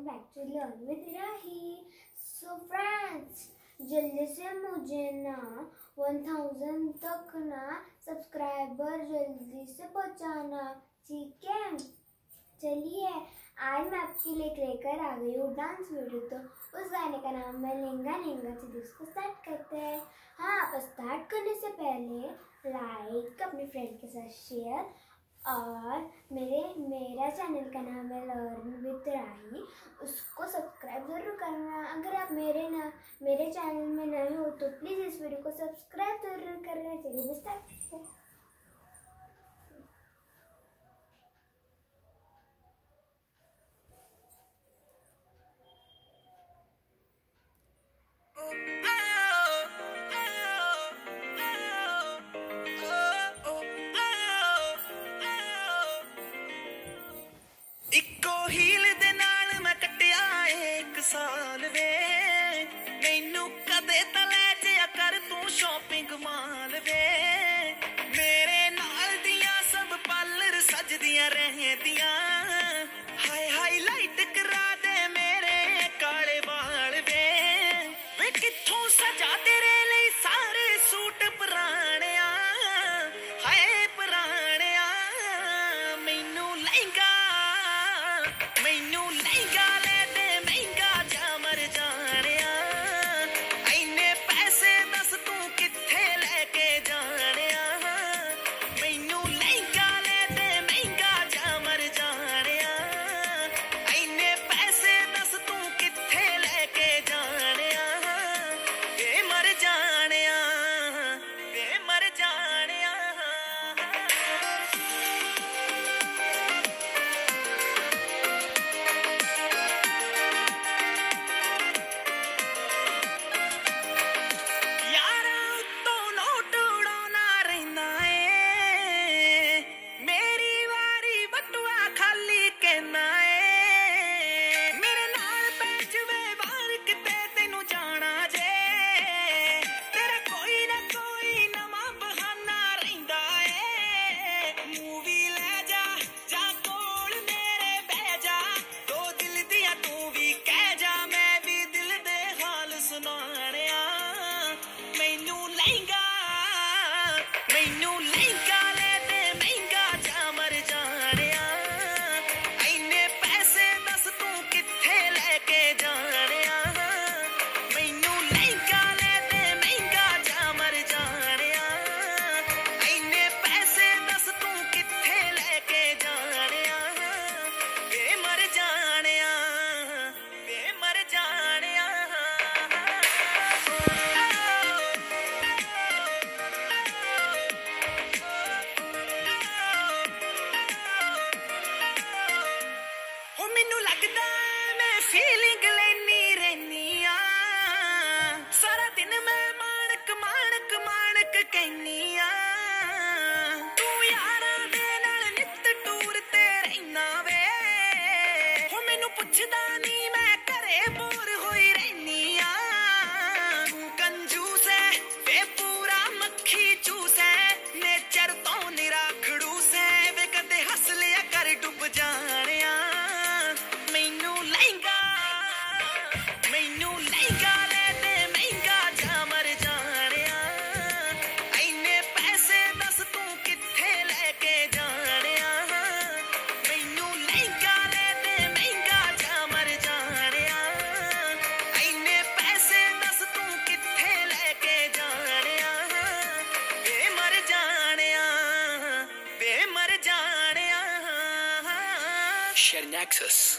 welcome back to Learn with Rahi. So friends, जल्दी से मुझे ना 1000 तक ना सब्सक्राइबर जल्दी से पहुंचाना ठीक है? चलिए आज मैं आपके लिए लेकर आ गई हूँ डांस वीडियो तो उस गाने का नाम है लेंगा लेंगा चलिए उसको स्टार्ट करते हैं। हाँ स्टार्ट करने से पहले लाइक अपने फ्रेंड के साथ शेयर और मेरे, मेरा चैनल का नाम है लर्न विद राही। उसको सब्सक्राइब ज़रूर करना। अगर आप मेरे ना, मेरे चैनल में नए हो तो प्लीज़ इस वीडियो को सब्सक्राइब ज़रूर करना। चलिए दिया रहे दिया। ਫੀਲਿੰਗ ਲੈਨੀ ਰਹਿਨੀ ਆ ਸਾਰਾ ਦਿਨ ਮੈਂ ਮਾਣਕ ਮਾਣਕ ਮਾਣਕ ਕਹਿਨੀ ਆ ਤੂੰ ਯਾਰਾਂ ਦੇ ਨਾਲ ਨਿੱਤ ਟੂਰ ਤੇ ਰਹਿਨਾ sharing access